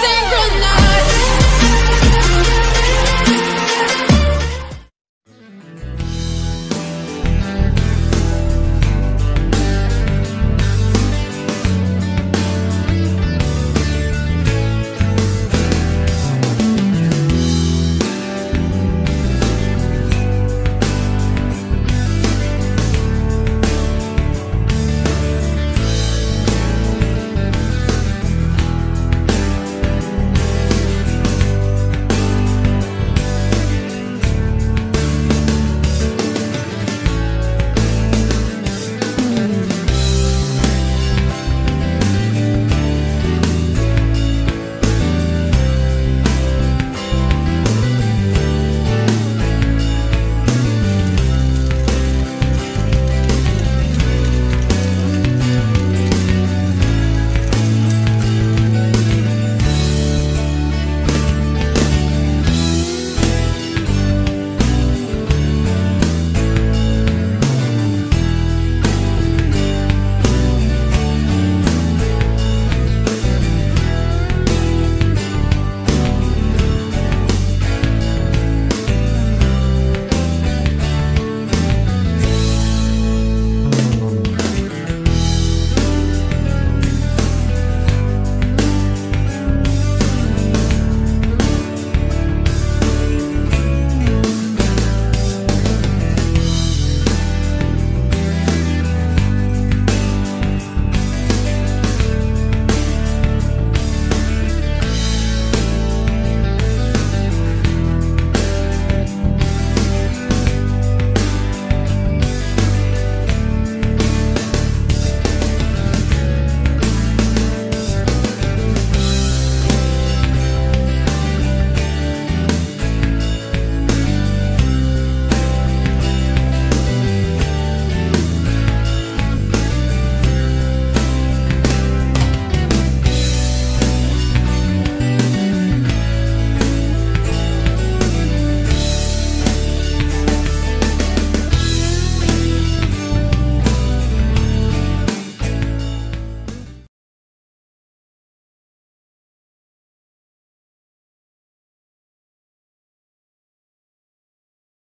synchronized.